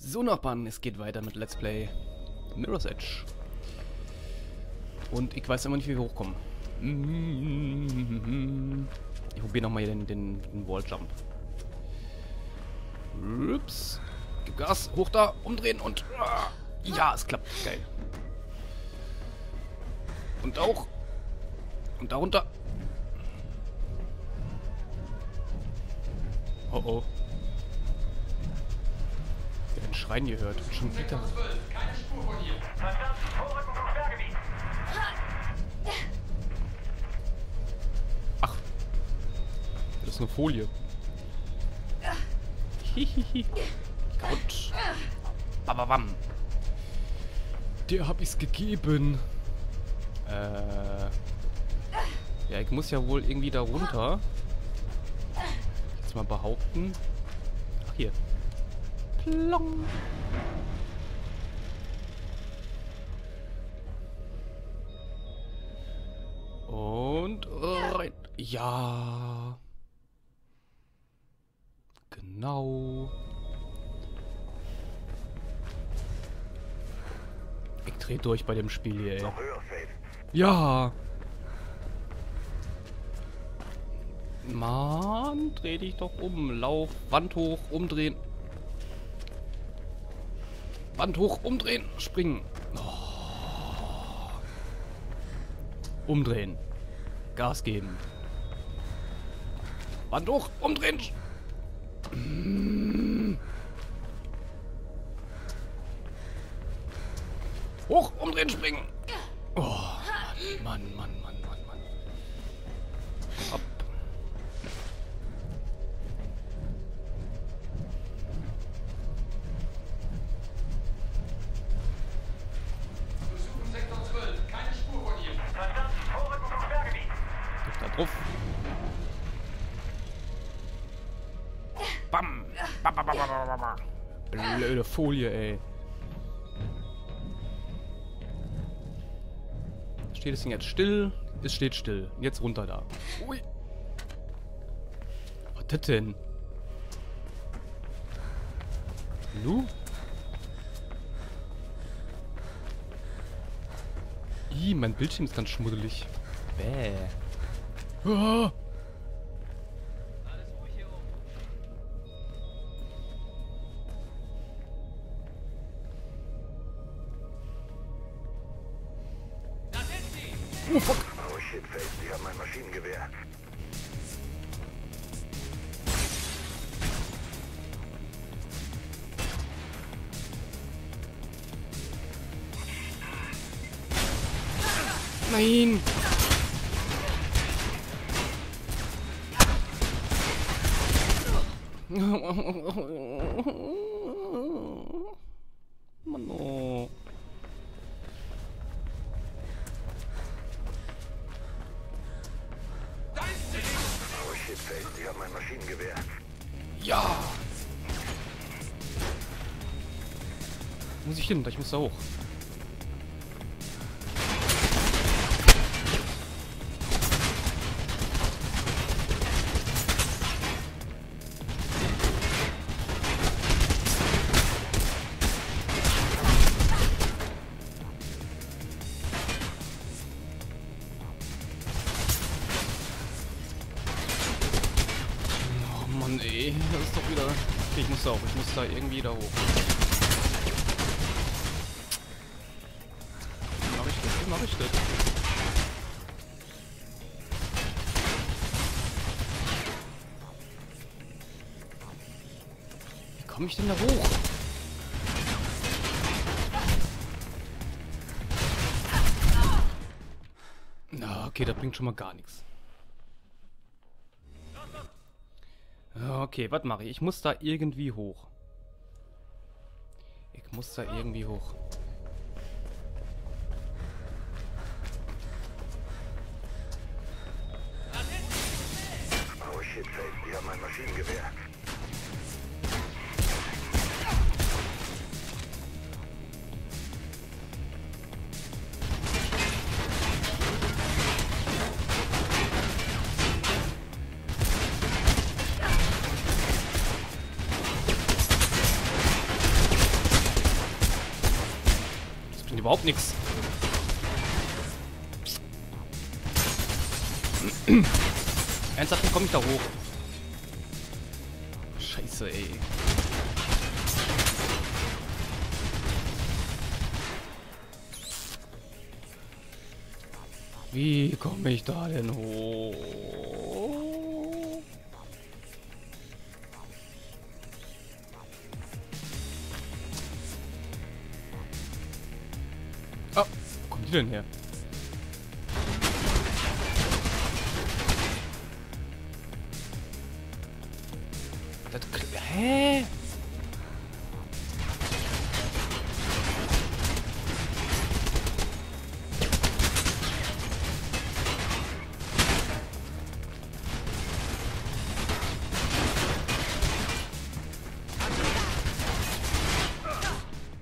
So, Nachbarn, es geht weiter mit Let's Play Mirror's Edge. Und ich weiß immer nicht, wie wir hochkommen. Ich probiere nochmal hier den, den, den Walljump. Ups. Gib Gas, hoch da, umdrehen und... ah, Ja, es klappt. Geil. Und auch. Und darunter. Oh oh. Einen Schreien gehört. Schon wieder. Ach. Das ist eine Folie. Hihihi. Gut. Bababam. Der hab ich's gegeben. Äh. Ja, ich muss ja wohl irgendwie da runter. Jetzt mal behaupten. Ach, hier. Plong. Und rein. Ja. Genau. Ich dreh durch bei dem Spiel hier, ey. Ja. Mann, dreh dich doch um. Lauf, Wand hoch, umdrehen. Wand hoch, umdrehen, springen. Oh. Umdrehen. Gas geben. Wand hoch, umdrehen. Hoch, umdrehen, springen. Folie, ey. Steht das Ding jetzt still? Es steht still. Jetzt runter da. Ui. Was das denn? Nu? Ih, mein Bildschirm ist ganz schmuddelig. Bäh. Ah. Nein. Mann, oh. Oh shit. Sie haben ein Maschinengewehr. Ja. Muss ich hin? Ich muss da hoch. Ey. Das ist doch wieder... Okay, ich muss da hoch. Ich muss da irgendwie da hoch. Wie mach ich das? Wie mach ich das? Wie komme ich denn da hoch? Na, okay, das bringt schon mal gar nichts. Okay, was mache ich? Ich muss da irgendwie hoch. Ich muss da irgendwie hoch. Oh shit, Faith. Sie haben ein Maschinengewehr. Überhaupt nichts. Ernsthaft, wie komme ich da hoch? Scheiße, ey. Wie komme ich da denn hoch? Die denn her? Das, hä?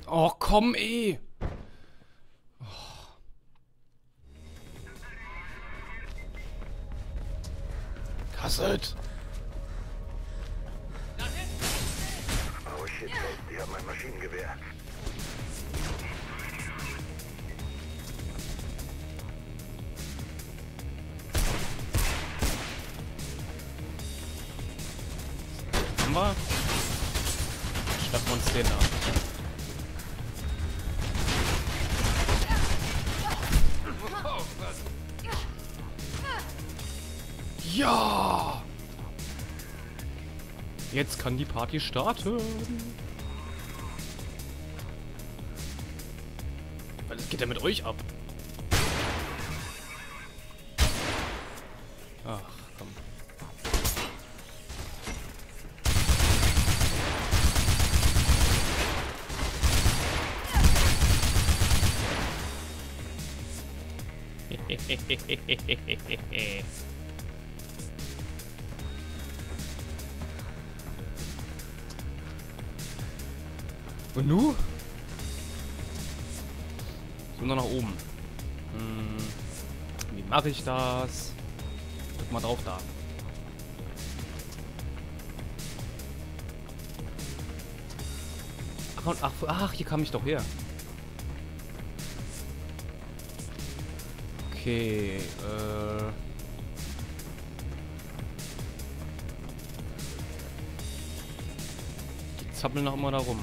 Oh, komm eh. Shit, die haben ein Maschinengewehr. Haben wir? Schnappen uns den da. Jetzt kann die Party starten. Was geht denn mit euch ab? Ach, komm. Und nu? So nur nach oben. Hm, wie mache ich das? Drück mal drauf da. Ach, ach, ach, hier kam ich doch her. Okay, äh... Die zappeln noch immer da rum.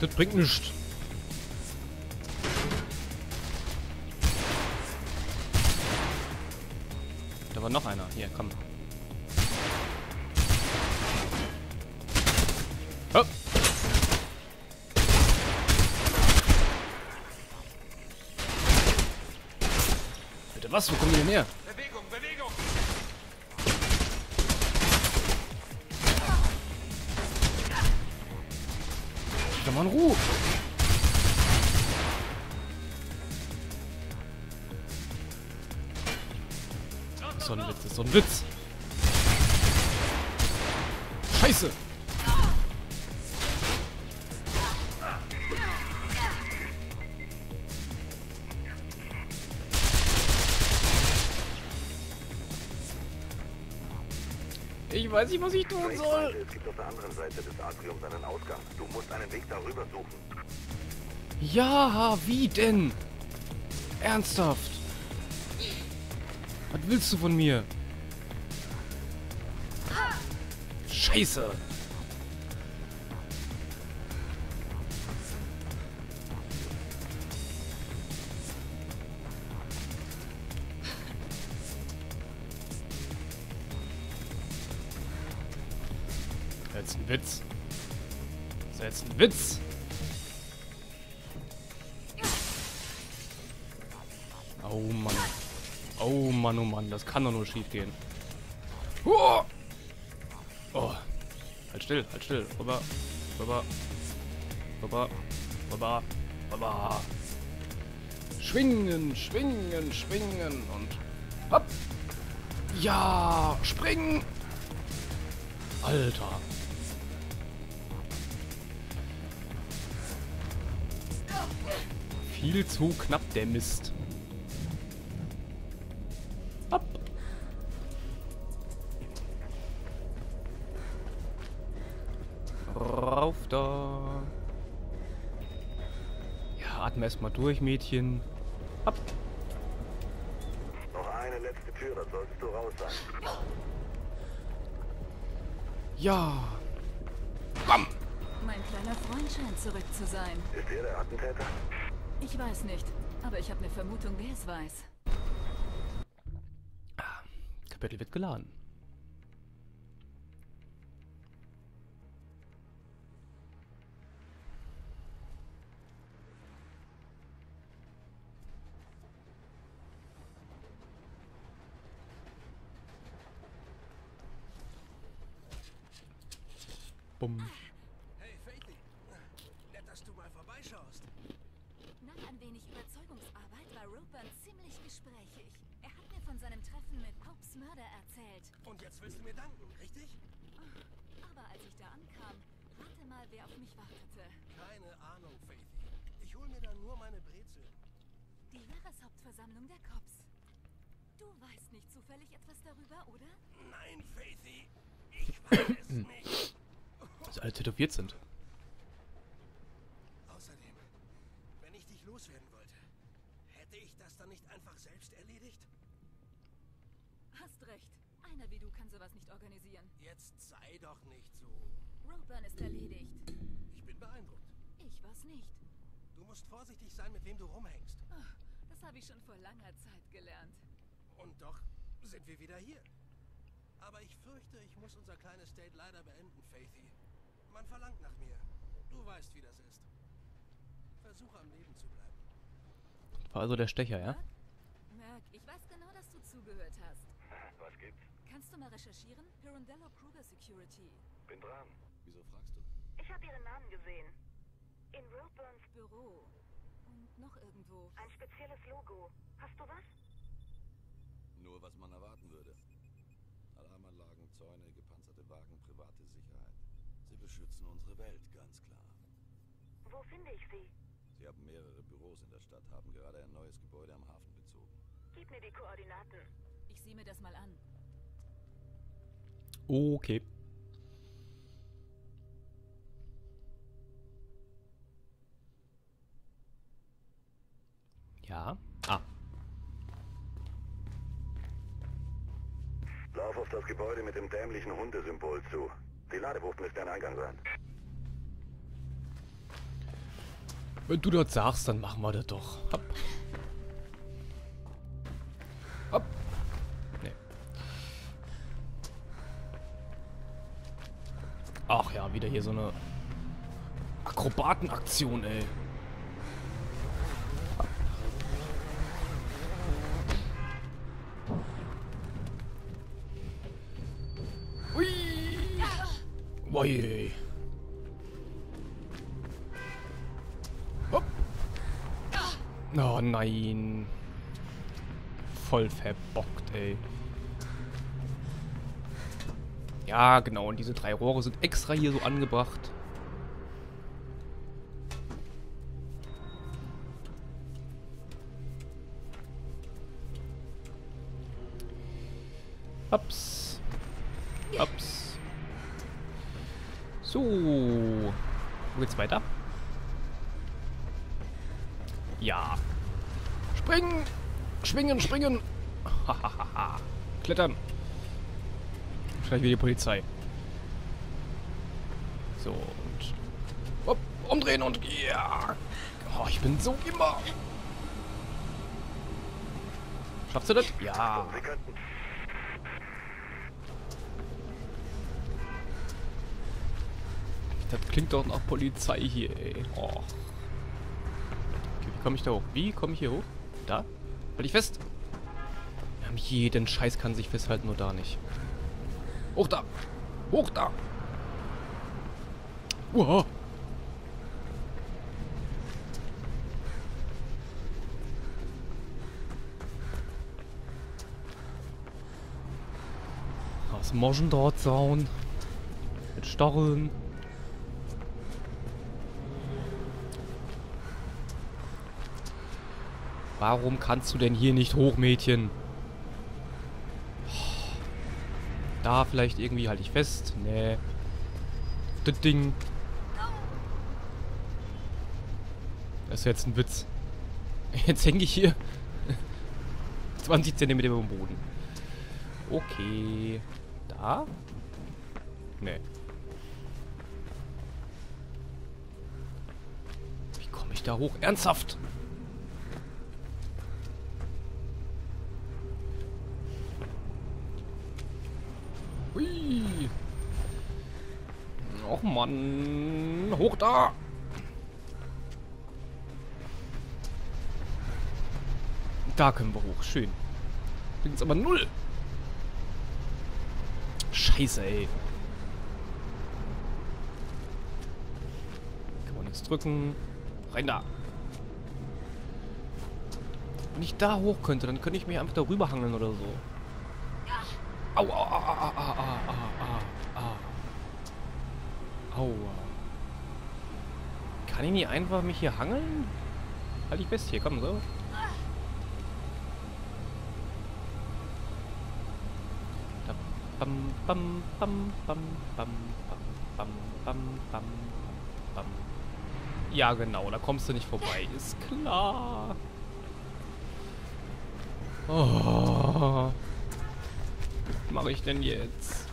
Das bringt nichts. Da war noch einer. Hier, komm. Hopp. Bitte was? Wo kommen die denn her? So ein Witz, das ist so ein Witz. Scheiße. Ich weiß nicht, was ich tun soll. Es gibt auf der anderen Seite des Atriums einen Ausgang. Du musst einen Weg darüber suchen. Ja, wie denn? Ernsthaft? Willst du von mir? Scheiße. Jetzt Witz. Das ist jetzt ein Witz. Mann, oh Mann, das kann doch nur schief gehen. Oh. oh. Halt still, halt still. Rüber, rüber, rüber, rüber, rüber. Schwingen, schwingen, schwingen und hopp. Ja, springen. Alter. Viel zu knapp der Mist. Lauf da. Ja, atme erstmal durch, Mädchen. Hopp. Noch eine letzte Tür, dann solltest du raus sein. Ja. Bam. Mein kleiner Freund scheint zurück zu sein. Ist er der Attentäter? Ich weiß nicht, aber ich habe eine Vermutung, wer es weiß. Kapitel wird geladen. Bumm. Hey, Faithy. Nett, dass du mal vorbeischaust. Nach ein wenig Überzeugungsarbeit war Roper ziemlich gesprächig. Er hat mir von seinem Treffen mit Popes Mörder erzählt. Und jetzt willst du mir danken, richtig? Aber als ich da ankam, rate mal, wer auf mich wartete. Keine Ahnung, Faithy. Ich hol mir dann nur meine Brezel. Die Jahreshauptversammlung der Cops. Du weißt nicht zufällig etwas darüber, oder? Nein, Faithy. Ich weiß es nicht. Dass alle tätowiert sind. Außerdem, wenn ich dich loswerden wollte, hätte ich das dann nicht einfach selbst erledigt? Hast recht. Einer wie du kann sowas nicht organisieren. Jetzt sei doch nicht so. Roburn ist erledigt. Ich bin beeindruckt. Ich war's nicht. Du musst vorsichtig sein, mit wem du rumhängst. Ah, Das habe ich schon vor langer Zeit gelernt. Und doch sind wir wieder hier. Aber ich fürchte, ich muss unser kleines Date leider beenden, Faithy. Man verlangt nach mir. Du weißt, wie das ist. Versuche am Leben zu bleiben. War also der Stecher, ja? Merk, ich weiß genau, dass du zugehört hast. Was gibt's? Kannst du mal recherchieren? Pirandello Kruger Security. Bin dran. Wieso fragst du? Ich habe Ihren Namen gesehen. In Roburns Büro. Und noch irgendwo. ein spezielles Logo. Hast du was? Nur was man erwarten würde. Alarmanlagen, Zäune, gepanzerte Wagen, private Sicherheit. Welt, ganz klar. Wo finde ich sie? Sie haben mehrere Büros in der Stadt, haben gerade ein neues Gebäude am Hafen bezogen. Gib mir die Koordinaten. Ich sehe mir das mal an. Okay. Ja. Ah. Lauf auf das Gebäude mit dem dämlichen Hundesymbol zu. Die Ladebucht müsste ein Eingang sein. Wenn du das sagst, dann machen wir das doch. Hopp. Hopp. Nee. Ach ja, wieder hier so eine Akrobatenaktion, ey. Hui. Ui. Oh nein. Voll verbockt, ey. Ja, genau. Und diese drei Rohre sind extra hier so angebracht. Ups. Ups. So. Wo geht's weiter? Ja. Springen! Schwingen, springen! Hahaha. Klettern. Vielleicht wie die Polizei. So, und... Hopp, umdrehen und... Ja! Oh, ich bin so immer... Schaffst du das? Ja. Das klingt doch nach Polizei hier, ey. Oh. Komme ich da hoch? Wie komme ich hier hoch? Da? Halt ich fest? Wir jeden Scheiß kann sich festhalten, nur da nicht. Hoch da! Hoch da! Uah. Was muss dort sein? Mit Stacheln. Warum kannst du denn hier nicht hoch, Mädchen? Da vielleicht irgendwie halte ich fest. Nee. Das Ding. Das ist jetzt ein Witz. Jetzt hänge ich hier 20 cm über dem Boden. Okay. Da? Nee. Wie komme ich da hoch? Ernsthaft? Mann. Hoch da. Da können wir hoch. Schön. Bringt's aber null. Scheiße, ey. Kann man nichts drücken. Rein da. Wenn ich da hoch könnte, dann könnte ich mich einfach darüber hangeln oder so. Au, au, au, au, au, au, au. Aua. Kann ich nicht einfach mich hier hangeln? Halt dich fest hier, komm so. Da, bam, bam, bam, bam, bam, bam, bam, bam, bam. Ja, genau, da kommst du nicht vorbei, ist klar. Oh. Was mache ich denn jetzt?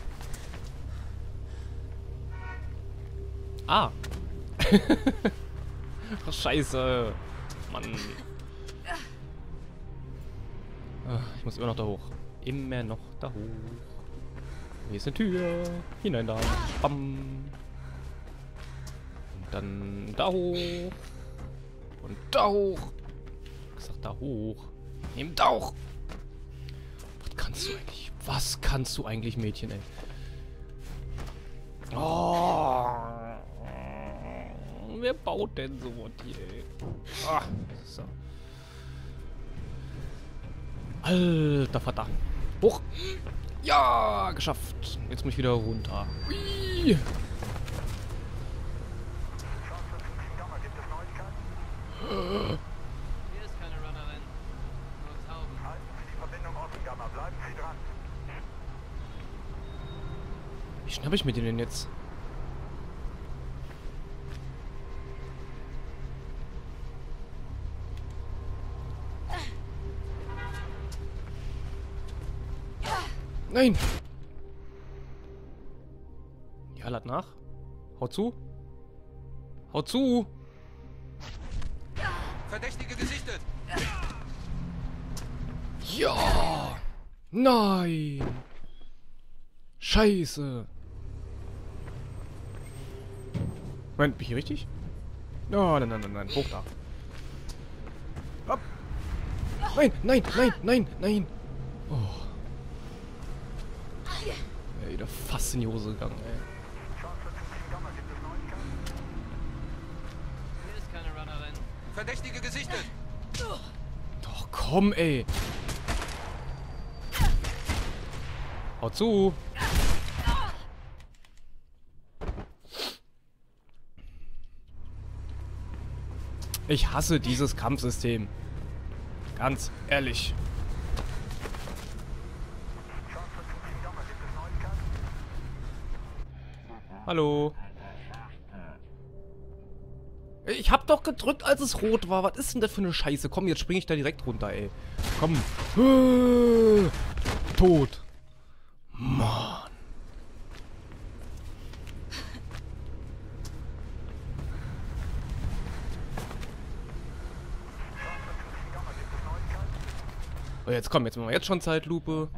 Ah. Ach, scheiße. Mann. Ah, Ich muss immer noch da hoch. Immer noch da hoch. Hier ist eine Tür. Hinein da. Bam. Und dann da hoch. Und da hoch. Ich sag da hoch. Nimm da hoch. Was kannst du eigentlich? Was kannst du eigentlich, Mädchen, ey? Oh. Wer baut denn sowas hier, ey? Ah, so. Alter Vater. Hoch. Ja, geschafft. Jetzt muss ich wieder runter. Ui. Hier ist keine Runnerin. Nur Tauben. Halten Nein! Die hallert nach. Haut zu. Haut zu! Verdächtige gesichtet. Ja! Nein! Scheiße! Moment, bin ich hier richtig? Oh, nein, nein, nein, nein, hoch da. Ab! Nein, nein, nein, nein, nein! Oh. Wieder fast in die Hose gegangen, ey. Hier ist keine Runnerin. Verdächtige gesichtet. Doch komm, ey! Haut zu! Ich hasse dieses Kampfsystem. Ganz ehrlich. Hallo. Ich hab doch gedrückt, als es rot war. Was ist denn das für eine Scheiße? Komm, jetzt springe ich da direkt runter, ey. Komm. Äh, Tot. Mann. So, jetzt komm, jetzt machen wir jetzt schon Zeitlupe.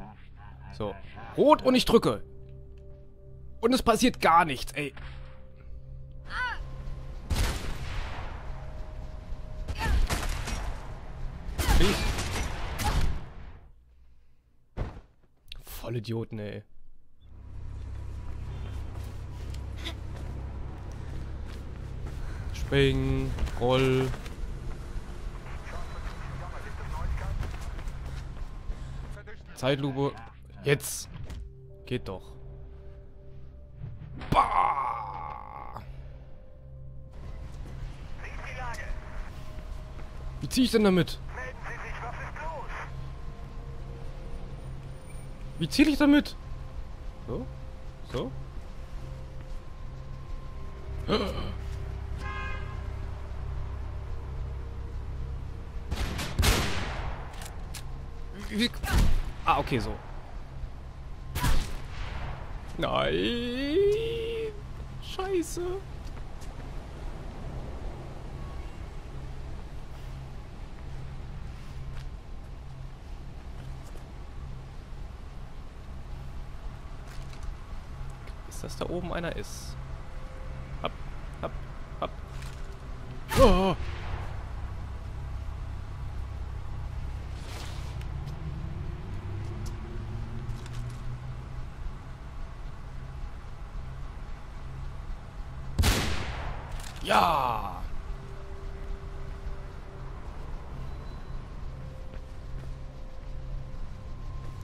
So. Rot und ich drücke. Und es passiert gar nichts, ey. Ich. Vollidioten, ey. Spring, roll. Zeitlupe. Jetzt. Geht doch. Wie ziehe ich denn damit? Wie ziele ich damit? So? So? Wie? Ah, okay, so. Nein! Scheiße! Da oben einer ist. Ab, ab, ab. Oh. Ja!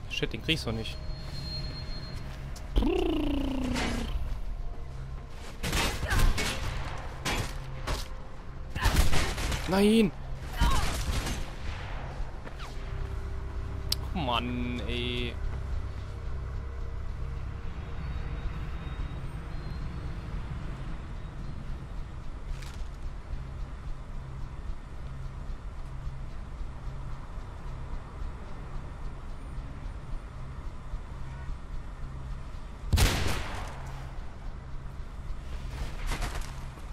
Shit, den kriegst du nicht. Nein! Oh Mann, ey.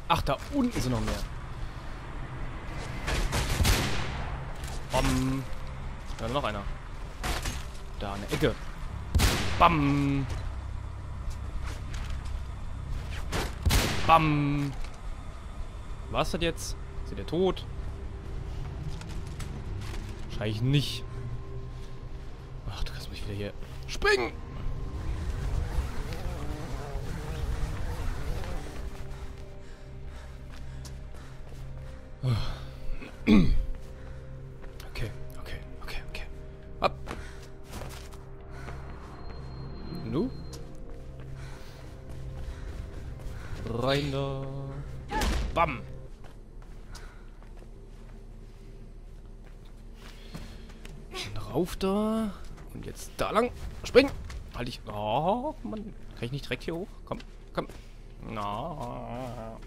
Ach, da unten sind noch mehr. Bam. Da noch einer. Da eine Ecke. Bam. Bam. Was das jetzt? Ist der tot? Wahrscheinlich nicht. Ach, du kannst mich wieder hier springen. Okay, rauf da. Und jetzt da lang. Springen. Halt ich. Oh, Mann. Kann ich nicht direkt hier hoch? Komm, komm. Na.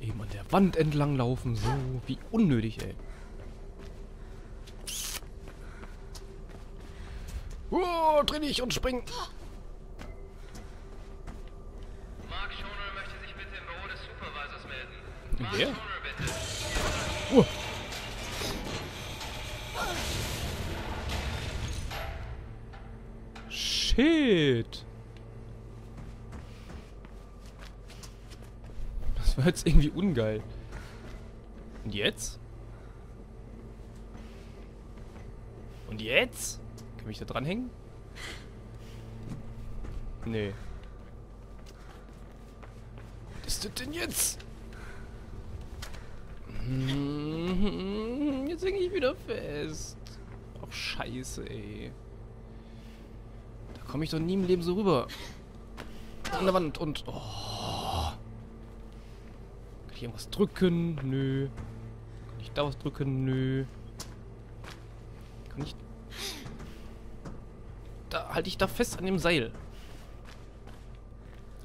Eben an der Wand entlang laufen. So, wie unnötig, ey. Oh, dreh dich und spring. Mark Schonel möchte sich bitte im Büro des Supervisors melden. Wer? Shit. Das war jetzt irgendwie ungeil. Und jetzt? Und jetzt? Kann ich da dranhängen? Nee. Was ist das denn jetzt? Jetzt hänge ich wieder fest. Ach, scheiße, ey. Komme ich doch nie im Leben so rüber. An der Wand und... Oh. Kann ich irgendwas drücken? Nö. Kann ich da was drücken? Nö. Kann ich... Da halte ich da fest an dem Seil.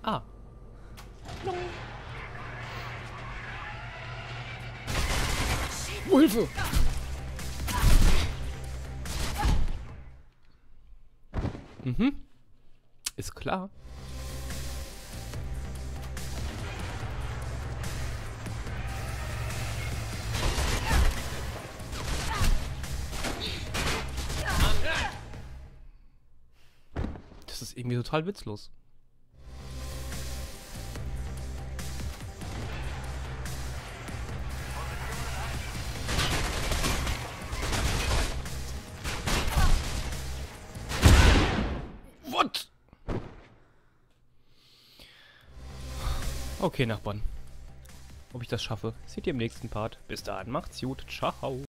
Ah. Oh, Hilfe! Mhm. Ist klar. Das ist irgendwie total witzlos. Okay, Nachbarn. Ob ich das schaffe, seht ihr im nächsten Part. Bis dahin, macht's gut. Ciao.